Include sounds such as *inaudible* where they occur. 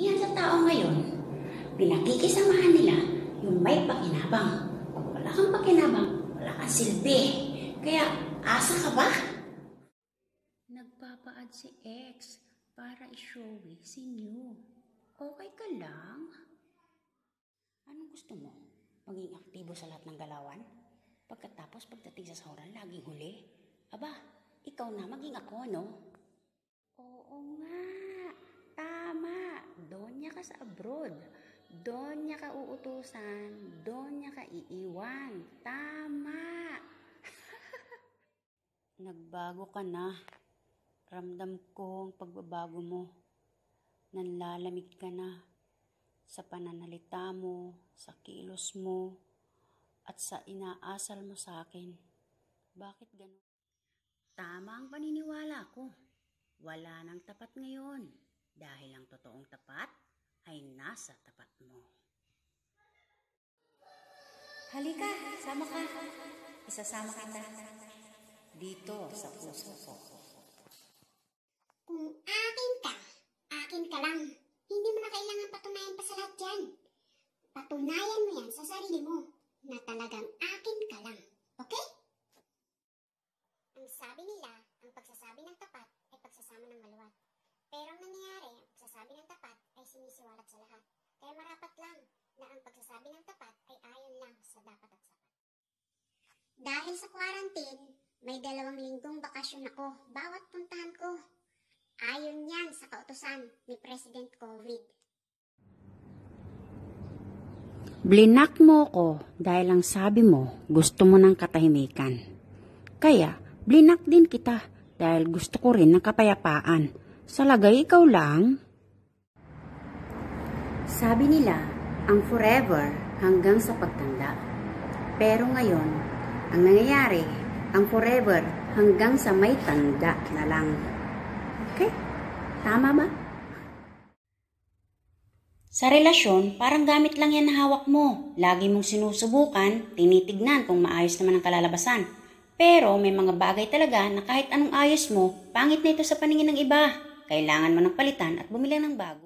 karamihan sa tao ngayon, pinakikisamahan nila yung may pakinabang. Pag wala kang pakinabang, wala kang silbi. Kaya, asa ka ba? Nagpapaad si X para i-showy si New. Okay ka lang? Anong gusto mo? Maging aktibo sa lahat ng galawan? Pagkatapos pagdating sa sahuran, laging huli? Aba, ikaw na maging ako, no? Oo nga. Ka sa abroad. Doon niya ka uutusan. Doon niya ka iiwan. Tama. *laughs* Nagbago ka na. Ramdam ko ang pagbabago mo. Nanlalamig ka na sa pananalita mo, sa kilos mo, at sa inaasal mo sa akin. Bakit ganun? Tama ang paniniwala ko. Wala nang tapat ngayon dahil ang totoong tapat ay nasa tapat mo. Halika, sama ka. Isasama kita dito sa puso ko. Kung akin ka, akin ka lang. Hindi mo na kailangan patunayan pa sa lahat yan. Patunayan mo yan sa sarili mo na talagang akin ka lang. Okay? Ang sabi nila, ang pagsasabi ng tapat ay pagsasama ng maluwat. Pero ang nangyayari, ang pagsasabi sinisiwalat sa lahat. Kaya marapat lang na ang pagsasabi ng tapat ay ayon lang sa dapat at sapat. Dahil sa quarantine, may dalawang linggong bakasyon ako bawat puntahan ko. Ayon yan sa kautosan ni President COVID. Blinak mo ko dahil ang sabi mo gusto mo ng katahimikan. Kaya, blinak din kita dahil gusto ko rin ng kapayapaan. Sa lagay ikaw lang. Sabi nila, ang forever hanggang sa pagtanda. Pero ngayon, ang nangyayari, ang forever hanggang sa may tanda na lang. Okay? Tama ba? Sa relasyon, parang gamit lang yan na hawak mo. Lagi mong sinusubukan, tinitignan kung maayos naman ang kalalabasan. Pero may mga bagay talaga na kahit anong ayos mo, pangit na ito sa paningin ng iba. Kailangan mo ng palitan at bumili ng bago.